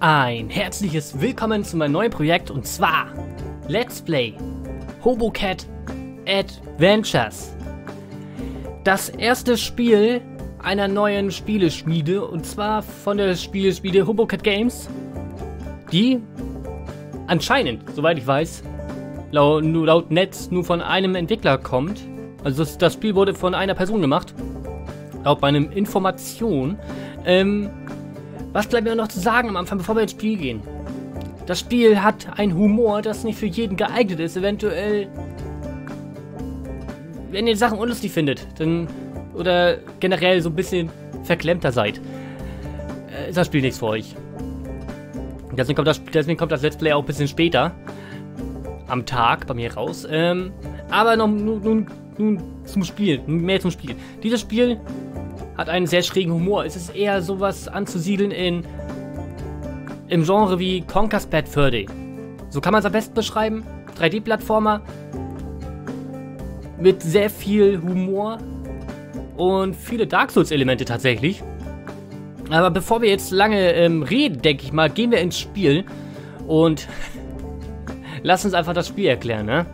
Ein herzliches Willkommen zu meinem neuen Projekt und zwar Let's Play Hobocat Adventures. Das erste Spiel einer neuen Spieleschmiede und zwar von der Spieleschmiede Hobocat Games, die anscheinend, soweit ich weiß, laut, laut Netz nur von einem Entwickler kommt. Also das, das Spiel wurde von einer Person gemacht, laut meinem Information. Ähm, was bleibt mir noch zu sagen am Anfang, bevor wir ins Spiel gehen? Das Spiel hat einen Humor, das nicht für jeden geeignet ist. Eventuell, wenn ihr Sachen unlustig findet, dann oder generell so ein bisschen verklemmter seid, äh, ist das Spiel nichts für euch. Deswegen kommt das, deswegen kommt das Let's Play auch ein bisschen später am Tag bei mir raus. Ähm, aber noch nun, nun, nun zum Spiel, mehr zum Spiel. Dieses Spiel hat einen sehr schrägen Humor. Es ist eher sowas anzusiedeln in im Genre wie Conker's Bad Fur Day. So kann man es am besten beschreiben. 3D-Plattformer mit sehr viel Humor und viele Dark Souls-Elemente tatsächlich. Aber bevor wir jetzt lange ähm, reden, denke ich mal, gehen wir ins Spiel und lass uns einfach das Spiel erklären, ne?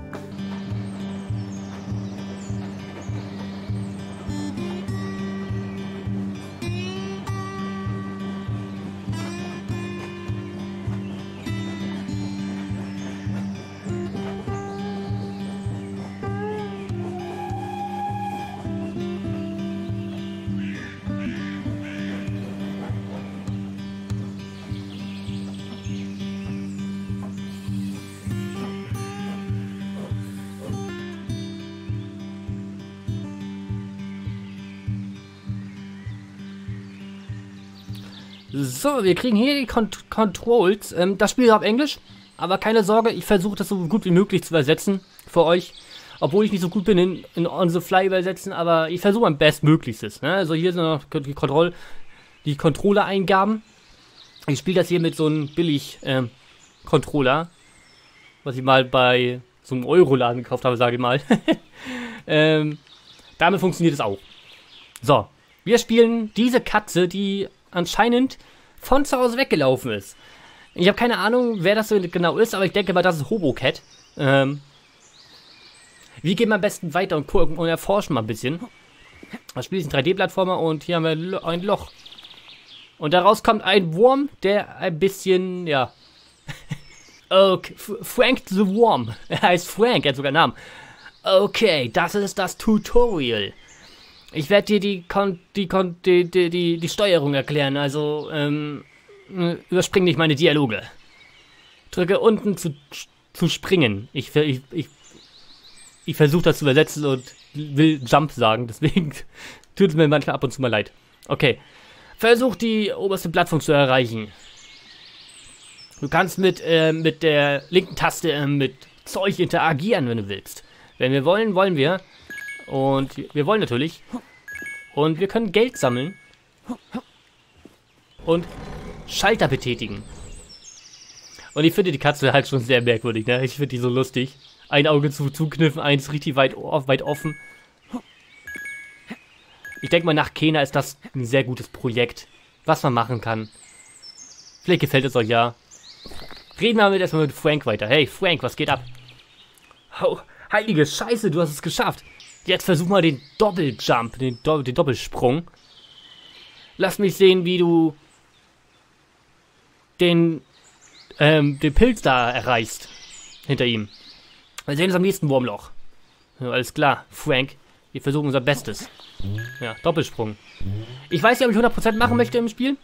So, wir kriegen hier die Cont Controls. Ähm, das Spiel ist auf Englisch, aber keine Sorge, ich versuche das so gut wie möglich zu übersetzen für euch. Obwohl ich nicht so gut bin in, in On the Fly übersetzen, aber ich versuche mein Bestmöglichstes. Ne? Also hier sind noch die, Kontroll die Controller-Eingaben. Ich spiele das hier mit so einem Billig-Controller, ähm, was ich mal bei so einem Euroladen gekauft habe, sage ich mal. ähm, damit funktioniert es auch. So, wir spielen diese Katze, die anscheinend von zu Hause weggelaufen ist. Ich habe keine Ahnung, wer das so genau ist, aber ich denke mal, das ist Hobocat. Ähm, wir gehen am besten weiter und gucken und erforschen mal ein bisschen. Das Spiel ist ein 3D-Plattformer und hier haben wir ein Loch. Und daraus kommt ein Wurm, der ein bisschen, ja. okay, Frank the Worm. Er heißt Frank, er hat sogar einen Namen. Okay, das ist das Tutorial. Ich werde dir die, Kon die, Kon die, die, die, die Steuerung erklären, also ähm, überspring nicht meine Dialoge. Drücke unten zu, zu springen. Ich, ich, ich, ich versuche das zu übersetzen und will Jump sagen, deswegen tut es mir manchmal ab und zu mal leid. Okay. Versuch die oberste Plattform zu erreichen. Du kannst mit, äh, mit der linken Taste äh, mit Zeug interagieren, wenn du willst. Wenn wir wollen, wollen wir. Und wir wollen natürlich. Und wir können Geld sammeln. Und Schalter betätigen. Und ich finde die Katze halt schon sehr merkwürdig, ne? Ich finde die so lustig. Ein Auge zu, zukniffen, eins richtig weit, weit offen. Ich denke mal, nach Kena ist das ein sehr gutes Projekt, was man machen kann. Vielleicht gefällt es euch ja. Reden wir damit erstmal mit Frank weiter. Hey, Frank, was geht ab? Oh, heilige Scheiße, du hast es geschafft. Jetzt versuch mal den Doppeljump, den, Do den Doppelsprung. Lass mich sehen, wie du den, ähm, den Pilz da erreichst. Hinter ihm. Wir sehen uns am nächsten Wurmloch. Ja, alles klar, Frank. Wir versuchen unser Bestes. Ja, Doppelsprung. Ich weiß nicht, ob ich 100% machen möchte im Spiel.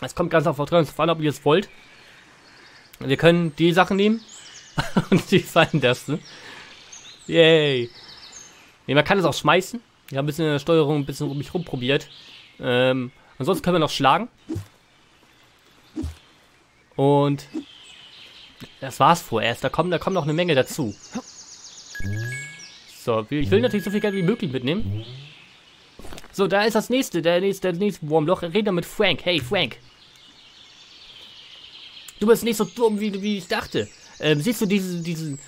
Es kommt ganz auf Vertrauen an, ob ihr es wollt. Wir können die Sachen nehmen. und die Feindtaste. Yay. Ne, man kann es auch schmeißen. Ich habe ein bisschen in der Steuerung ein bisschen um mich rumprobiert. Ähm, ansonsten können wir noch schlagen. Und das war's vorerst. Da kommen, da kommen noch eine Menge dazu. So, ich will natürlich so viel Geld wie möglich mitnehmen. So, da ist das nächste, der nächste, der nächste Wurmloch. Rede mit Frank. Hey, Frank. Du bist nicht so dumm, wie, wie ich dachte. Ähm, siehst du diese, diesen,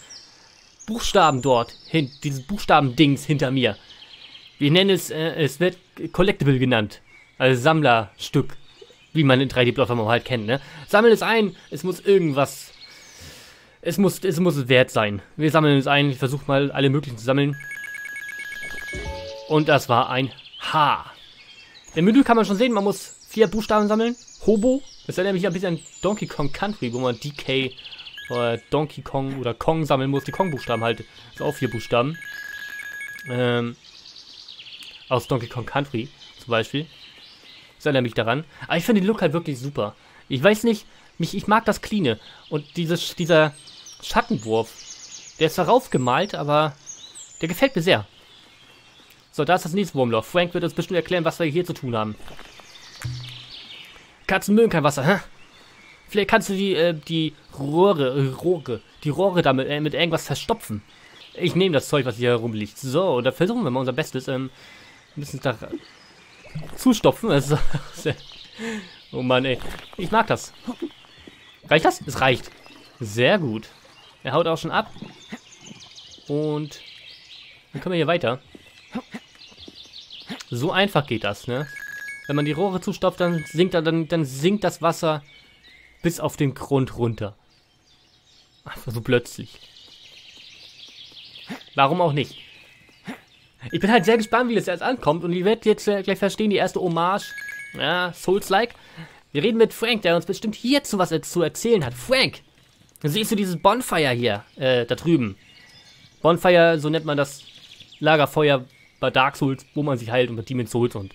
Buchstaben dort, hin, dieses Buchstaben-Dings hinter mir. Wir nennen es, äh, es wird Collectible genannt. Also Sammlerstück. wie man in 3D-Plattformen halt kennt, ne? Sammeln es ein, es muss irgendwas. Es muss, es muss wert sein. Wir sammeln es ein, ich versuche mal alle möglichen zu sammeln. Und das war ein H. Im Menü kann man schon sehen, man muss vier Buchstaben sammeln. Hobo. Das erinnert mich ein bisschen an Donkey Kong Country, wo man DK oder Donkey Kong oder Kong sammeln muss. Die Kong-Buchstaben halt. Sind auch vier Buchstaben. Ähm, aus Donkey Kong Country zum Beispiel. Das erinnert mich daran. Aber ich finde den Look halt wirklich super. Ich weiß nicht, mich, ich mag das Cleane. Und dieses, dieser Schattenwurf, der ist zwar raufgemalt, aber der gefällt mir sehr. So, da ist das nächste Wurmloch. Frank wird uns bestimmt erklären, was wir hier zu tun haben. Katzen mögen kein Wasser, hä? Vielleicht kannst du die, äh, die Rohre, Rohre, die Rohre damit äh, mit irgendwas verstopfen. Ich nehme das Zeug, was hier herumliegt. So, da versuchen wir mal unser Bestes. Ähm, bisschen da zustopfen. Also, oh Mann, ey. Ich mag das. Reicht das? Es reicht. Sehr gut. Er haut auch schon ab. Und dann können wir hier weiter. So einfach geht das, ne? Wenn man die Rohre zustopft, dann sinkt, dann, dann sinkt das Wasser bis auf den Grund runter. Einfach so plötzlich. Warum auch nicht? Ich bin halt sehr gespannt, wie das jetzt ankommt. Und ihr werdet jetzt gleich verstehen, die erste Hommage. Ja, Souls-like. Wir reden mit Frank, der uns bestimmt hierzu was zu erzählen hat. Frank, siehst du dieses Bonfire hier, äh, da drüben? Bonfire, so nennt man das Lagerfeuer bei Dark Souls, wo man sich heilt und bei Demon's Souls und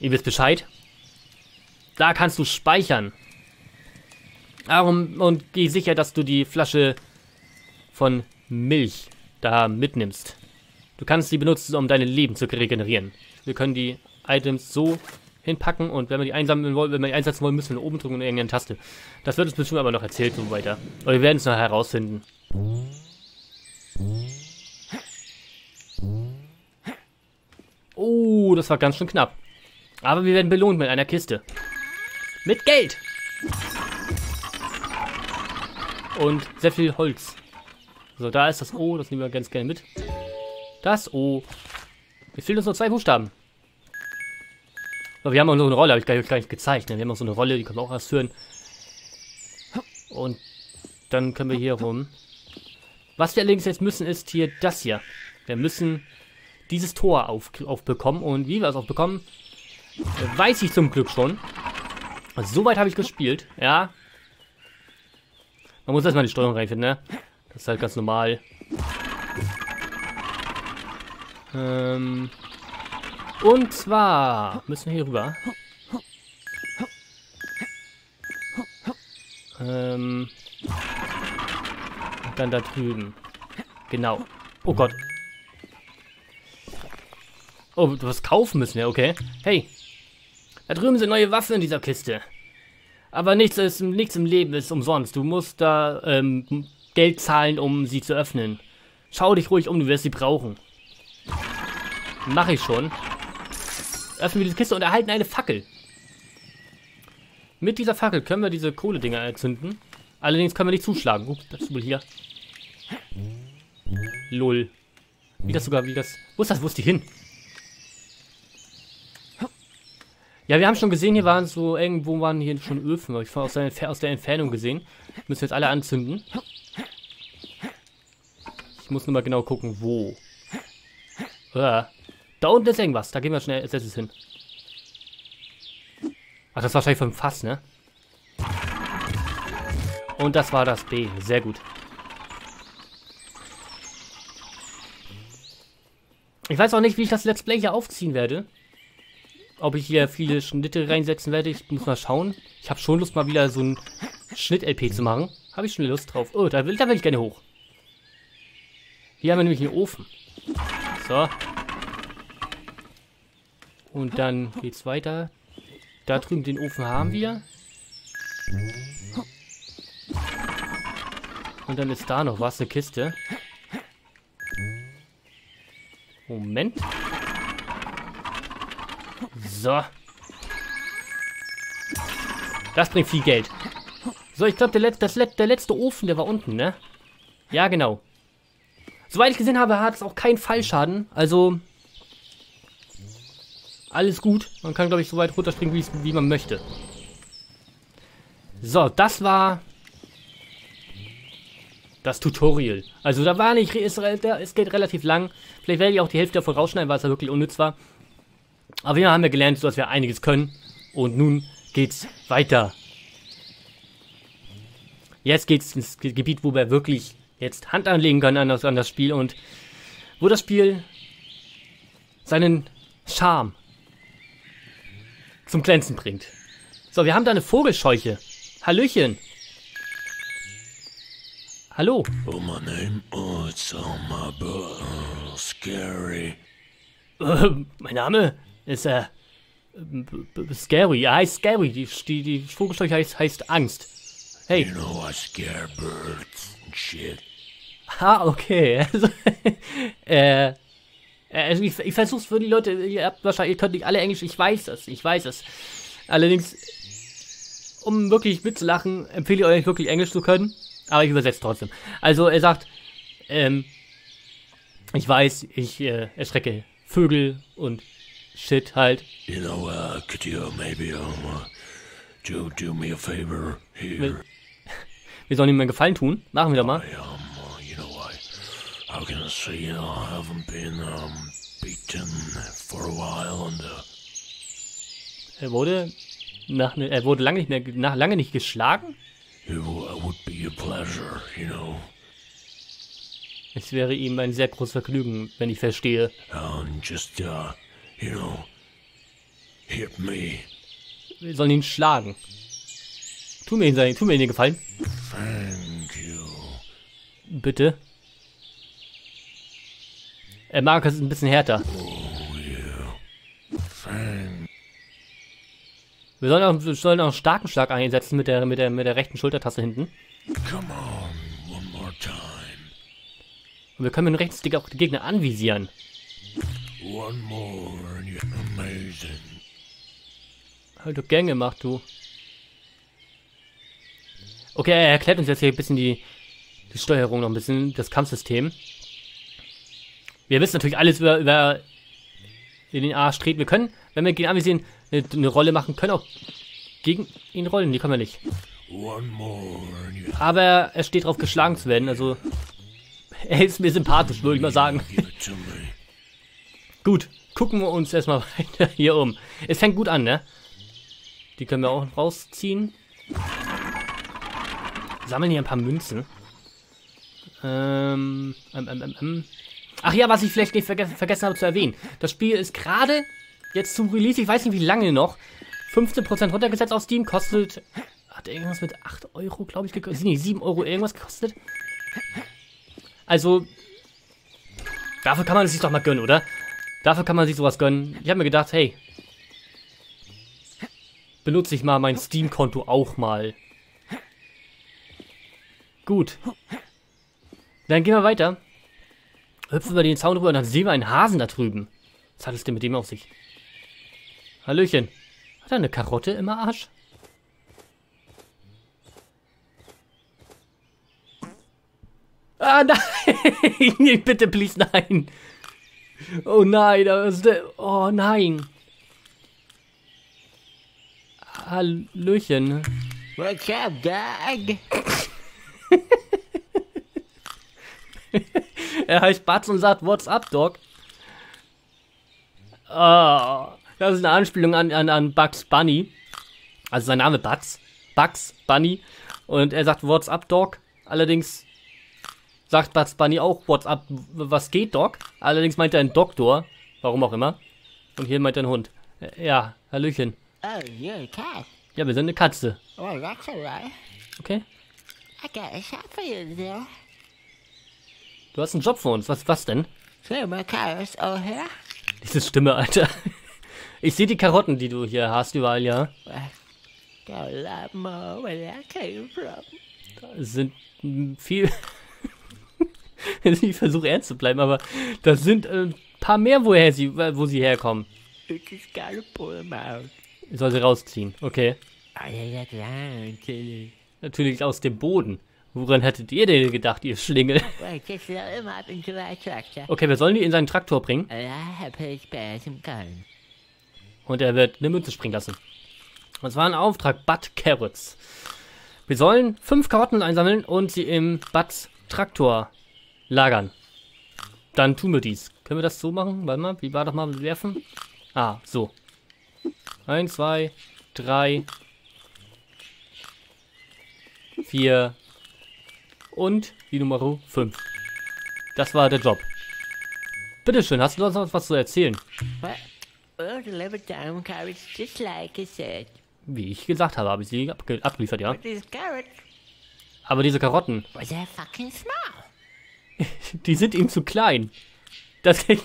ihr wisst Bescheid. Da kannst du speichern. Darum und geh sicher, dass du die Flasche von Milch da mitnimmst. Du kannst sie benutzen, um deine Leben zu regenerieren. Wir können die Items so hinpacken und wenn wir die einsammeln wollen, wenn wir die einsetzen wollen, müssen wir oben drücken und irgendeine Taste. Das wird uns bestimmt aber noch erzählt und so weiter. Aber wir werden es noch herausfinden. Oh, das war ganz schön knapp. Aber wir werden belohnt mit einer Kiste. Mit Geld! Und sehr viel Holz. So, da ist das O, das nehmen wir ganz gerne mit. Das O. Wir fehlen uns nur zwei Buchstaben. Aber wir haben auch noch eine Rolle, habe ich gar nicht gezeigt. Ne? Wir haben auch so eine Rolle, die können wir auch erst hören. Und dann können wir hier rum. Was wir allerdings jetzt müssen, ist hier das hier. Wir müssen dieses Tor auf, aufbekommen. Und wie wir es aufbekommen, weiß ich zum Glück schon. Also, soweit habe ich gespielt, ja. Man muss erstmal die Steuerung reinfinden, ne? Das ist halt ganz normal. Ähm, und zwar müssen wir hier rüber. Ähm, und dann da drüben. Genau. Oh Gott. Oh, was kaufen müssen wir, okay. Hey. Da drüben sind neue Waffen in dieser Kiste. Aber nichts, ist, nichts im Leben ist umsonst. Du musst da ähm, Geld zahlen, um sie zu öffnen. Schau dich ruhig um, du wirst sie brauchen. Mache ich schon. Öffnen wir diese Kiste und erhalten eine Fackel. Mit dieser Fackel können wir diese Kohledinger erzünden. Allerdings können wir nicht zuschlagen. Ups, das ist wohl hier. Lol. Wie das sogar, wie das... Wo ist das? Wo ist die hin? Ja, wir haben schon gesehen, hier waren so, irgendwo waren hier schon Öfen. Ich habe aus, aus der Entfernung gesehen. Müssen wir jetzt alle anzünden. Ich muss nur mal genau gucken, wo. Uh. Da unten ist irgendwas. Da gehen wir schnell als erstes hin. Ach, das war wahrscheinlich vom Fass, ne? Und das war das B. Sehr gut. Ich weiß auch nicht, wie ich das Let's Play hier aufziehen werde. Ob ich hier viele Schnitte reinsetzen werde. Ich muss mal schauen. Ich habe schon Lust, mal wieder so ein Schnitt-LP zu machen. Habe ich schon Lust drauf. Oh, da will, da will ich gerne hoch. Hier haben wir nämlich einen Ofen. So. Und dann geht's weiter. Da drüben den Ofen haben wir. Und dann ist da noch was, eine Kiste. Moment. So. Das bringt viel Geld. So, ich glaube, der, Let der letzte Ofen, der war unten, ne? Ja, genau. Soweit ich gesehen habe, hat es auch keinen Fallschaden. Also, Alles gut. Man kann, glaube ich, so weit runterspringen, wie, wie man möchte. So, das war das Tutorial. Also da war nicht, es, es geht relativ lang. Vielleicht werde ich auch die Hälfte davon rausschneiden, weil es ja wirklich unnütz war. Aber wir haben ja gelernt, so dass wir einiges können. Und nun geht's weiter. Jetzt geht's ins Gebiet, wo wir wirklich jetzt Hand anlegen können an das, an das Spiel und wo das Spiel seinen Charme zum Glänzen bringt. So, wir haben da eine Vogelscheuche. Hallöchen. Hallo. Oh, my name, oh, all my scary. Äh, mein Name ist, äh, Scary. Er heißt Scary. Die, die, die Vogelscheuche heißt, heißt Angst. Hey. You know I scare birds and shit. Ah, okay. Also, äh, also ich, ich versuch's für die Leute, ihr habt wahrscheinlich, ihr könnt nicht alle Englisch, ich weiß es, ich weiß es. Allerdings, um wirklich mitzulachen, empfehle ich euch wirklich Englisch zu können. Aber ich übersetze trotzdem. Also er sagt, ähm, ich weiß, ich äh, erschrecke Vögel und Shit halt. You know, uh, could you maybe um, uh, do, do me a favor here? Wir sollen ihm einen Gefallen tun. Machen wir doch mal. I, um, uh, you know, I, how can I say, you know, I haven't been um, beaten for a while and uh, Er wurde nach, ne- er wurde lange nicht mehr, nach, lange nicht geschlagen. it would be a pleasure, you know. Es wäre ihm ein sehr großes Vergnügen, wenn ich verstehe. And just, uh, you hit me. Wir sollen ihn schlagen. Tu mir, ihn, tu mir den Gefallen. Thank you. Bitte. Er mag es ein bisschen härter. Oh, yeah. Thank Wir sollen auch, wir sollen auch einen starken Schlag einsetzen mit der, mit der, mit der rechten Schultertaste hinten. Come on, one more time. Und wir können mit dem rechten Stick auch die Gegner anvisieren. One more, and you're amazing. Halt du Gänge mach du. Okay, er erklärt uns jetzt hier ein bisschen die, die Steuerung noch ein bisschen, das Kampfsystem. Wir wissen natürlich alles über, über den Arsch treten. Wir können, wenn wir gegen Anvisieren eine, eine Rolle machen, können auch gegen ihn rollen. Die können wir nicht. Aber er steht drauf, geschlagen zu werden. Also, er ist mir sympathisch, würde ich mal sagen. give it to me. Gut, gucken wir uns erstmal weiter hier um. Es fängt gut an, ne? Die können wir auch rausziehen. Sammeln hier ein paar Münzen. Ähm, ähm, ähm, ähm, ähm. Ach ja, was ich vielleicht nicht verge vergessen habe zu erwähnen. Das Spiel ist gerade jetzt zum Release, ich weiß nicht wie lange noch, 15% runtergesetzt auf Steam, kostet, hat irgendwas mit 8 Euro, glaube ich, gekostet, nee, 7 Euro irgendwas gekostet. Also, dafür kann man es sich doch mal gönnen, oder? Dafür kann man sich sowas gönnen. Ich habe mir gedacht, hey, benutze ich mal mein Steam-Konto auch mal. Gut. Dann gehen wir weiter. Hüpfen wir den Zaun rüber und dann sehen wir einen Hasen da drüben. Was hat es denn mit dem auf sich? Hallöchen. Hat er eine Karotte im Arsch? Ah, nein! Bitte, please, nein! Oh nein, das ist der. Oh nein! Hallöchen. What's up, dog? Er heißt Batz und sagt, What's up, Dog? Ah, das ist eine Anspielung an, an, an Bugs Bunny. Also sein Name Bugs. Bugs Bunny. Und er sagt, What's up, Dog? Allerdings sagt Bugs Bunny auch, What's up, was geht, Dog? Allerdings meint er einen Doktor. Warum auch immer. Und hier meint er einen Hund. Äh, Ja, Hallöchen. Oh, you're a cat. Ja, wir sind eine Katze. Well, that's alright. Okay? I got a shot for you there. Du hast einen Job für uns. Was, was denn? Carrots all here. Diese Stimme, Alter. Ich sehe die Karotten, die du hier hast, überall, ja. Sind viel. ich versuche ernst zu bleiben, aber das sind äh, ein paar mehr, woher sie, äh, wo sie herkommen. Ich soll sie rausziehen. Okay. Silly. Natürlich aus dem Boden. Woran hättet ihr denn gedacht, ihr Schlingel? Okay, wir sollen die in seinen Traktor bringen. Und er wird eine Münze springen lassen. Das war ein Auftrag, Bud Carrots. Wir sollen fünf Karotten einsammeln und sie im Buds Traktor lagern. Dann tun wir dies. Können wir das so machen? Warte mal, wie war doch mal werfen? Ah, so. Eins, zwei, drei, vier und die Nummer fünf. Das war der Job. Bitteschön, hast du noch was zu erzählen? Wie ich gesagt habe, habe ich sie abge abgeliefert, ja. Aber diese Karotten, die sind ihm zu klein. Das oh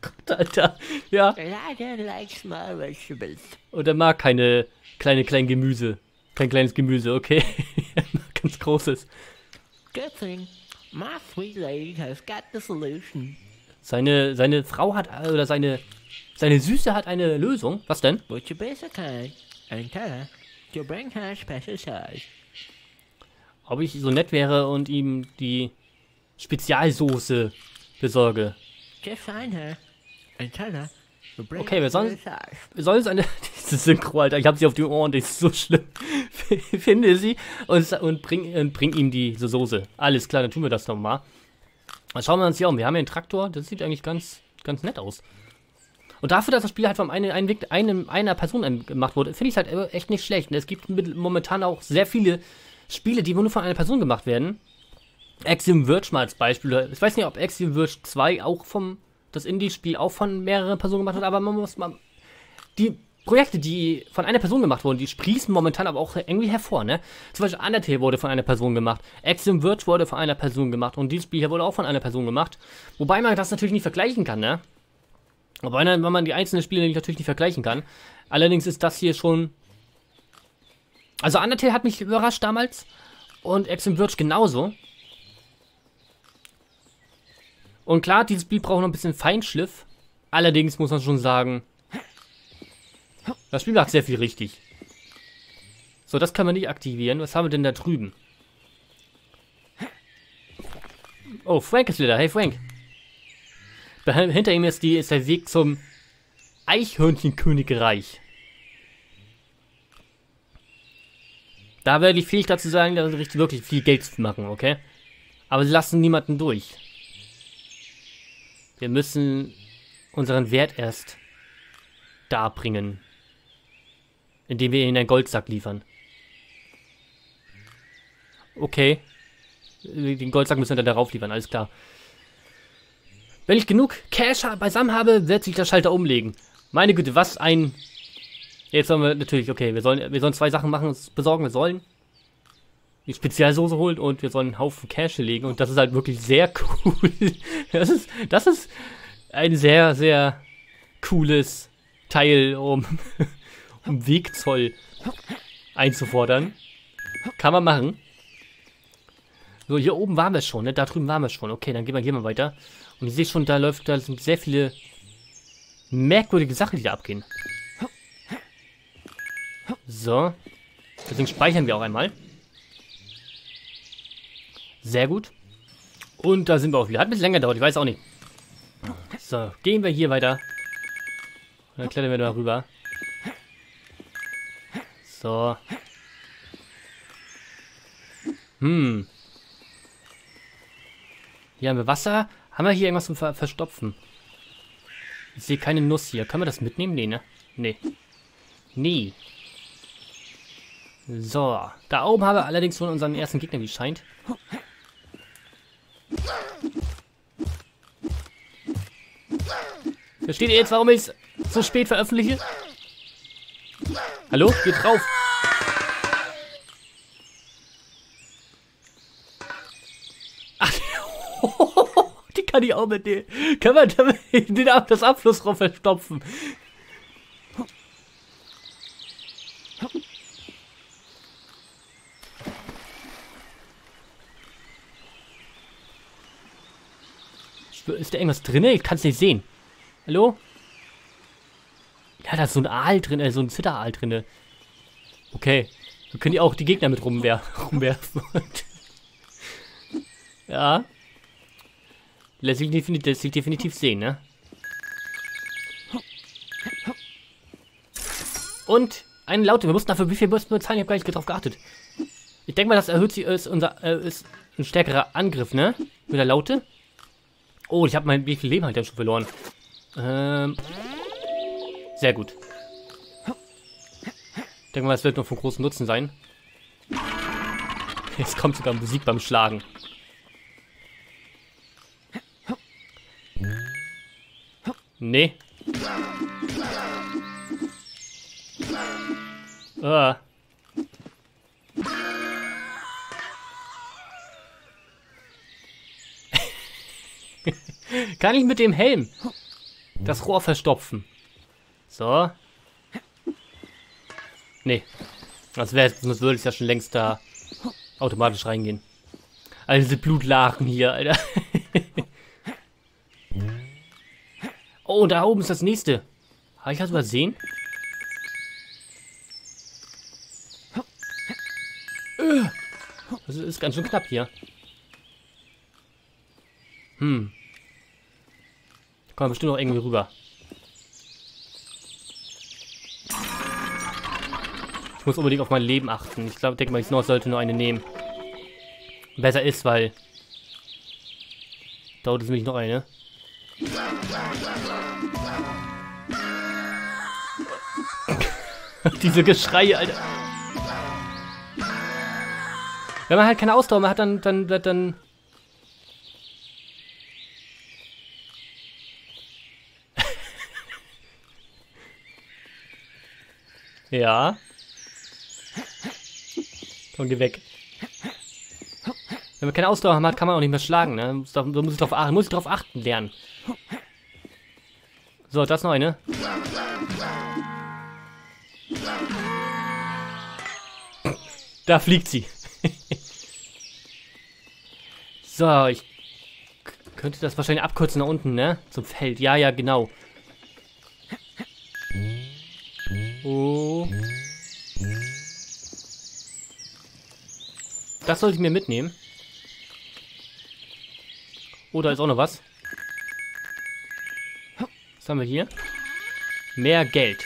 Gott, Alter. Ja. Und er mag keine kleine, kleinen Gemüse. Kein kleines Gemüse, okay. er mag ganz großes. Good thing. My sweet lady has got the solution. Seine, seine Frau hat, oder seine, seine Süße hat eine Lösung. Was denn? But you be so kind and tell her to bring her special size. Ob ich so nett wäre und ihm die Spezialsoße besorge. Just find her and tell her to bring Okay, wir sollen-. Wir sollen seine, diese Synchro, Alter, ich hab sie auf die Ohren, das ist so schlimm. Finde sie und, und bring, und bring ihm diese Soße. Alles klar, dann tun wir das nochmal. Dann schauen wir uns hier um. Wir haben hier einen Traktor, das sieht eigentlich ganz, ganz nett aus. Und dafür, dass das Spiel halt von einem, einem, einem, einer Person gemacht wurde, finde ich es halt echt nicht schlecht. Und es gibt momentan auch sehr viele Spiele, die nur von einer Person gemacht werden. Axiom Verge mal als Beispiel. Ich weiß nicht, ob Axiom Verge 2 auch vom, das Indie-Spiel auch von mehreren Personen gemacht wird, aber man muss mal, die Projekte, die von einer Person gemacht wurden, die sprießen momentan aber auch irgendwie hervor, ne? Zum Beispiel Undertale wurde von einer Person gemacht, Axiom Verge wurde von einer Person gemacht und dieses Spiel hier wurde auch von einer Person gemacht. Wobei man das natürlich nicht vergleichen kann, ne? Wobei, man- wenn man die einzelnen Spiele natürlich nicht vergleichen kann. Allerdings ist das hier schon. Also Undertale hat mich überrascht damals und Axiom Verge genauso. Und klar, dieses Spiel braucht noch ein bisschen Feinschliff. Allerdings muss man schon sagen, das Spiel macht sehr viel richtig. So, das kann man nicht aktivieren. Was haben wir denn da drüben? Oh, Frank ist wieder. Hey, Frank. Hinter ihm ist, die, ist der Weg zum Eichhörnchenkönigreich. Da werde ich fähig dazu sagen, dass sie richtig wirklich viel Geld zu machen, okay? Aber sie lassen niemanden durch. Wir müssen unseren Wert erst darbringen. Indem wir ihnen einen Goldsack liefern. Okay. Den Goldsack müssen wir dann darauf liefern, alles klar. Wenn ich genug Cash beisammen habe, wird sich der Schalter umlegen. Meine Güte, was ein... Jetzt sollen wir natürlich, okay, wir sollen, wir sollen zwei Sachen machen, uns besorgen. Wir sollen die Spezialsoße holen und wir sollen einen Haufen Cash legen. Und das ist halt wirklich sehr cool. Das ist, das ist ein sehr, sehr cooles Teil, um, um Wegzoll einzufordern. Kann man machen. So, hier oben waren wir schon, ne? Da drüben waren wir schon. Okay, dann gehen wir hier mal weiter. Und ich sehe schon, da läuft, da sind sehr viele merkwürdige Sachen, die da abgehen. So. Deswegen speichern wir auch einmal. Sehr gut. Und da sind wir auch wieder. Hat ein bisschen länger gedauert, ich weiß auch nicht. So, gehen wir hier weiter. Und dann klettern wir da rüber. So. Hm. Hier haben wir Wasser. Haben wir hier irgendwas zum Ver Verstopfen? Ich sehe keine Nuss hier. Können wir das mitnehmen? Nee, ne? Nee. Nee. So. Da oben haben wir allerdings schon unseren ersten Gegner, wie es scheint. Versteht ihr jetzt, warum ich es so spät veröffentliche? Hallo? Geht drauf. Ach, die kann ich auch mitnehmen. Kann man das Abflussrohr verstopfen? Ist da irgendwas drin? Ich kann es nicht sehen. Hallo? Ja, da ist so ein Aal drin, äh, so ein Zitteraal drin. Okay. Wir können die auch die Gegner mit rumwer rumwerfen. ja. Lässt sich, definitiv, lässt sich definitiv sehen, ne? Und eine Laute. Wir mussten dafür, wie viel müssen wir bezahlen? Ich habe gar nicht drauf geachtet. Ich denke mal, das erhöht sich, ist unser, äh, ist ein stärkerer Angriff, ne? Mit der Laute. Oh, ich habe mein, wie viel Leben halt schon verloren. Ähm, sehr gut. Ich denke mal, es wird noch von großem Nutzen sein. Jetzt kommt sogar Musik beim Schlagen. Nee. Ah. Kann ich mit dem Helm das Rohr verstopfen? So. Nee. Das wäre sonst würde es ja schon längst da automatisch reingehen. Also diese Blutlachen hier, Alter. oh, da oben ist das nächste. Habe ich das übersehen? Das ist ganz schön knapp hier. Hm. Da kommen bestimmt noch irgendwie rüber. Ich muss unbedingt auf mein Leben achten. Ich glaube, denke mal, ich sollte nur eine nehmen. Besser ist, weil... Dauert es nämlich noch eine. Diese Geschreie, Alter. Wenn man halt keine Ausdauer mehr hat, dann, dann, dann, dann Ja. Komm, geh weg. Wenn man keine Ausdauer hat, kann man auch nicht mehr schlagen, ne? Da muss ich drauf achten, muss ich drauf achten lernen. So, das noch eine. Da fliegt sie. so, ich könnte das wahrscheinlich abkürzen nach unten, ne? Zum Feld. Ja, ja, genau. Das sollte ich mir mitnehmen. Oh, da ist auch noch was. Was haben wir hier? Mehr Geld.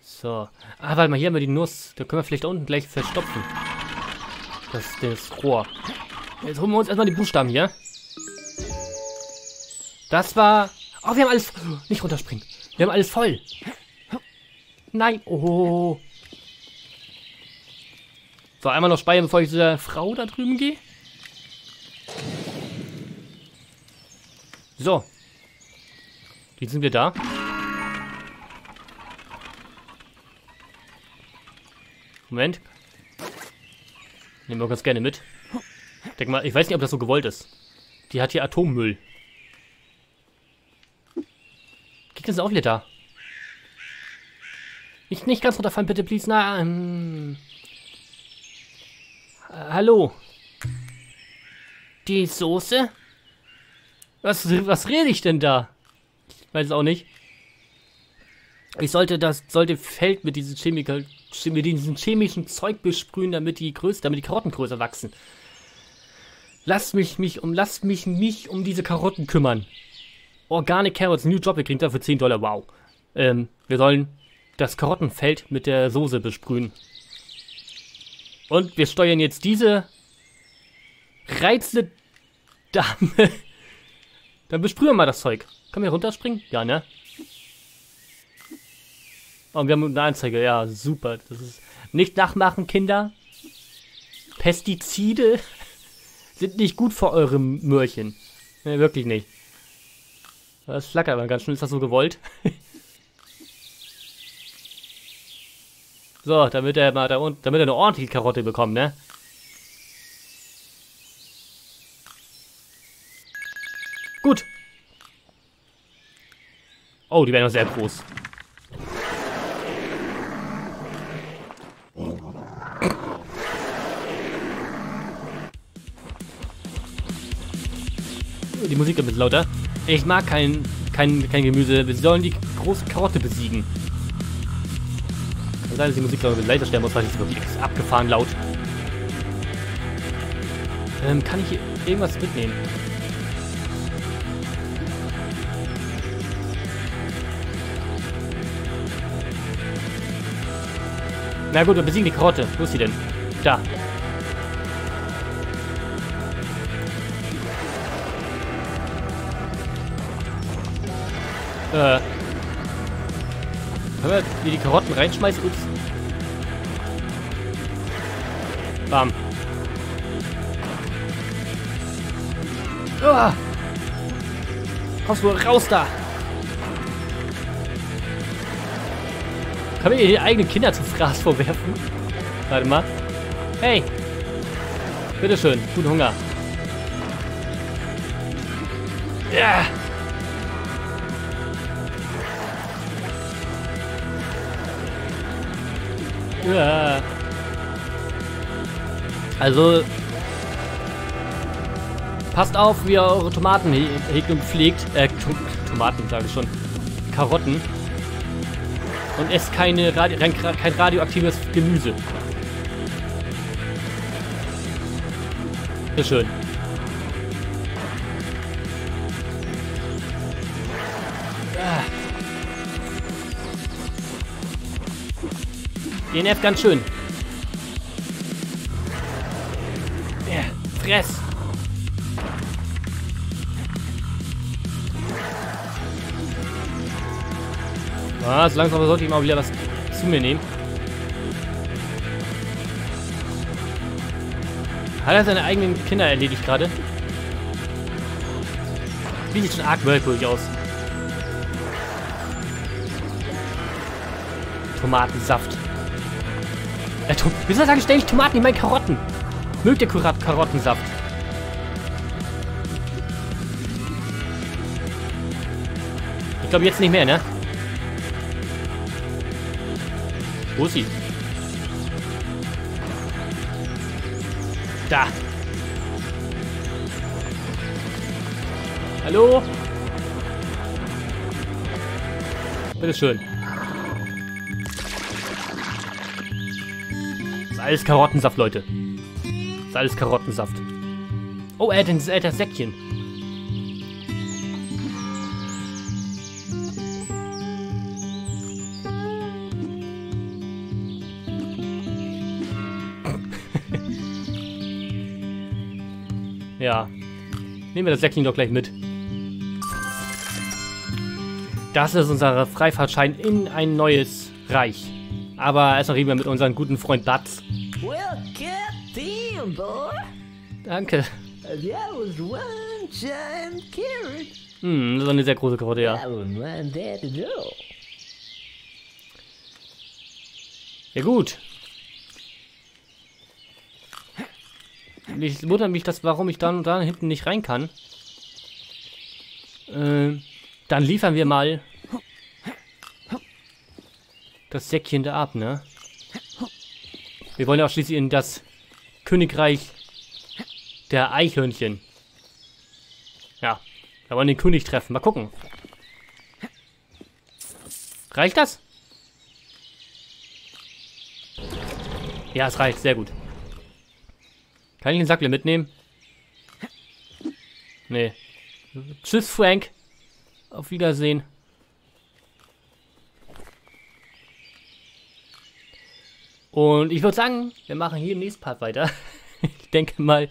So. Ah, warte mal, hier haben wir die Nuss. Da können wir vielleicht da unten gleich verstopfen. Das, das Rohr. Jetzt holen wir uns erstmal die Buchstaben hier. Das war Oh, wir haben alles... Nicht runterspringen. Wir haben alles voll. Nein. Oh. So, einmal noch speichern, bevor ich zu der Frau da drüben gehe. So. Jetzt sind wir da. Moment. Nehmen wir ganz gerne mit. Denk mal, ich weiß nicht, ob das so gewollt ist. Die hat hier Atommüll. Gegner sind auch wieder da. Nicht, nicht ganz runterfallen, bitte, please. Äh, hallo. Die Soße? Was, was rede ich denn da? Ich weiß es auch nicht. Ich sollte das, sollte Feld mit diesem, Chemiker, mit diesem chemischen Zeug besprühen, damit die größer, damit die Karotten größer wachsen. Lasst mich mich um, lasst mich mich um diese Karotten kümmern. Organic Carrots, New Job, wir kriegen dafür 10 Dollar, wow. Ähm, wir sollen das Karottenfeld mit der Soße besprühen. Und wir steuern jetzt diese reizende Dame. Dann besprühen wir mal das Zeug. Können wir runterspringen? Ja, ne? Oh, wir haben eine Anzeige. Ja, super. Das ist nicht nachmachen, Kinder. Pestizide sind nicht gut für eure Möhrchen. Ne, wirklich nicht. Das flackert aber ganz schön. Ist das so gewollt? so, damit er mal da unten, damit er eine ordentliche Karotte bekommt, ne? Gut. Oh, die werden noch sehr groß. Die Musik bisschen lauter. Ich mag kein, kein, kein Gemüse. Wir sollen die große Karotte besiegen. Kann sein, dass die Musik leiser stellen muss, weil die Musik ist abgefahren laut. Ähm, kann ich hier irgendwas mitnehmen? Na gut, wir besiegen die Karotte. Wo ist sie denn? Da. Äh. Können wir hier die Karotten reinschmeißen? Ups. Bam. Ah. Kommst du raus da? Kann man ihr eigenen Kinder zum Fraß vorwerfen? Warte mal. Hey. Bitteschön. Guten Hunger. Ja. Also, passt auf, wie ihr eure Tomaten he hegt und pflegt. Äh, Tom Tomaten, sage ich schon. Karotten. Und esst keine Radi kein radioaktives Gemüse. Sehr schön. Den nervt ganz schön. Ja, fress. Ah, so langsam sollte ich mal wieder was zu mir nehmen. Hat er seine eigenen Kinder erledigt gerade? Wie sieht schon arg merkwürdig aus. Tomatensaft. Äh, Wieso sage ich ständig Tomaten in meinen Karotten? Mögt ihr Kar Karottensaft? Ich glaube jetzt nicht mehr, ne? Wo ist sie? Da. Hallo? Bitteschön. Das alles Karottensaft, Leute. Das ist alles Karottensaft. Oh, er hat ein, er hat das Säckchen. Ja. Nehmen wir das Säckchen doch gleich mit. Das ist unser Freifahrtschein in ein neues Reich. Aber erstmal reden wir mit unserem guten Freund Batz. Danke. That was one giant carrot. Hm, das ist eine sehr große Karotte, ja. Ja gut. Ich wundere mich, dass, warum ich dann da hinten nicht rein kann. Äh, dann liefern wir mal das Säckchen da ab, ne? Wir wollen ja auch schließlich in das Königreich der Eichhörnchen. Ja, wir wollen den König treffen. Mal gucken. Reicht das? Ja, es reicht. Sehr gut. Kann ich den Sackle mitnehmen? Nee. Tschüss, Frank. Auf Wiedersehen. Und ich würde sagen, wir machen hier im nächsten Part weiter. ich denke mal,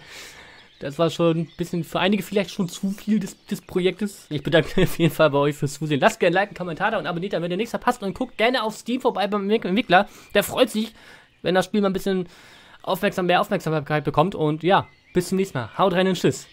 das war schon ein bisschen für einige vielleicht schon zu viel des, des Projektes. Ich bedanke mich auf jeden Fall bei euch fürs Zusehen. Lasst gerne ein Like, einen Kommentar da und abonniert dann, wenn der nächste passt. Und guckt gerne auf Steam vorbei beim Entwickler. Der freut sich, wenn das Spiel mal ein bisschen aufmerksam, mehr Aufmerksamkeit bekommt. Und ja, bis zum nächsten Mal. Haut rein und tschüss.